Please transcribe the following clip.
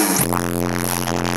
Bye.